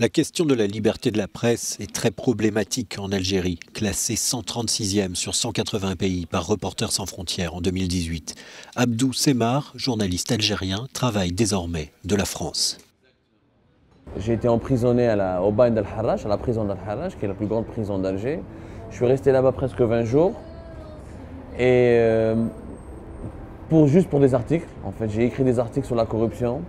La question de la liberté de la presse est très problématique en Algérie, classée 136e sur 180 pays par Reporters sans frontières en 2018. Abdou Semar, journaliste algérien, travaille désormais de la France. J'ai été emprisonné à la, au Bain d'Al-Harrach, à la prison d'Al-Harrach, qui est la plus grande prison d'Alger. Je suis resté là-bas presque 20 jours. Et euh, pour, juste pour des articles, en fait, j'ai écrit des articles sur la corruption,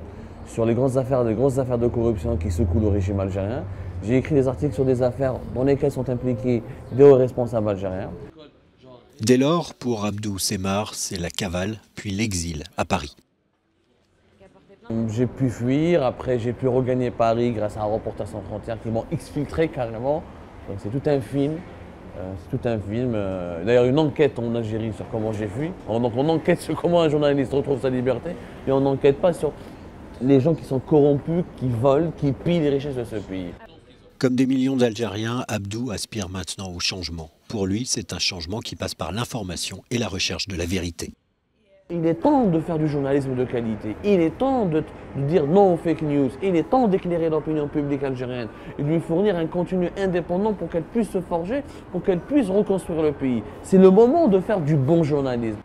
sur les grandes affaires, les grosses affaires de corruption qui secouent le régime algérien. J'ai écrit des articles sur des affaires dans lesquelles sont impliqués des hauts responsables algériens. Dès lors, pour Abdou Semar, c'est la cavale, puis l'exil à Paris. J'ai pu fuir, après j'ai pu regagner Paris grâce à un reporter sans frontières qui m'ont exfiltré carrément. c'est tout un film. Euh, c'est tout un film. Euh, d'ailleurs, une enquête en Algérie sur comment j'ai fui. Donc, on enquête sur comment un journaliste retrouve sa liberté, et on n'enquête pas sur les gens qui sont corrompus, qui volent, qui pillent les richesses de ce pays. Comme des millions d'Algériens, Abdou aspire maintenant au changement. Pour lui, c'est un changement qui passe par l'information et la recherche de la vérité. Il est temps de faire du journalisme de qualité. Il est temps de, dire non aux fake news. Il est temps d'éclairer l'opinion publique algérienne et de lui fournir un contenu indépendant pour qu'elle puisse se forger, pour qu'elle puisse reconstruire le pays. C'est le moment de faire du bon journalisme.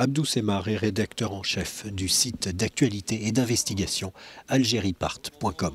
Abdou Semar est rédacteur en chef du site d'actualité et d'investigation algériepart.com.